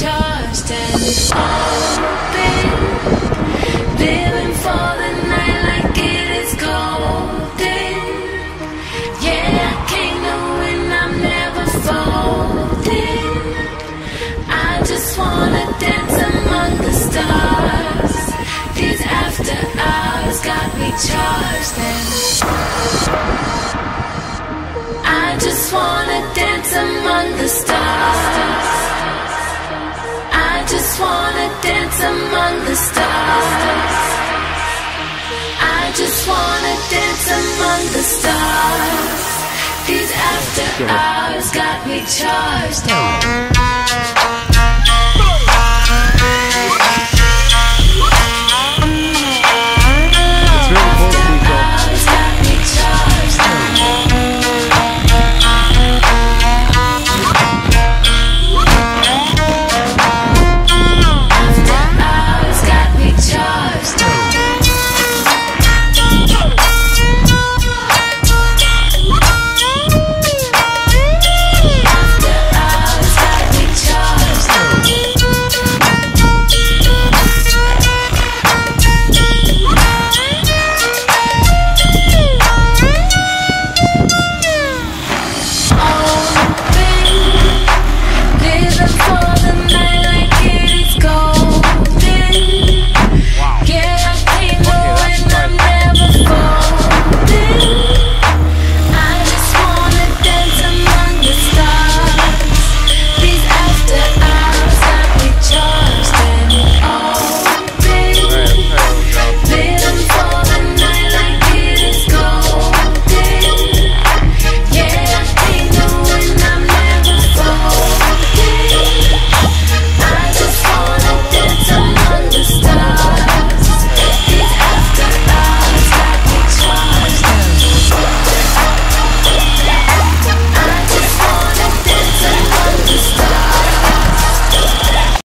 charged and open. Living for the night like it is golden. Yeah, I came to win, I'm never folding. I just wanna dance among the stars. These after hours got me charged and I dance among the stars. I just wanna dance among the stars. I just wanna dance among the stars. These after hours got me charged.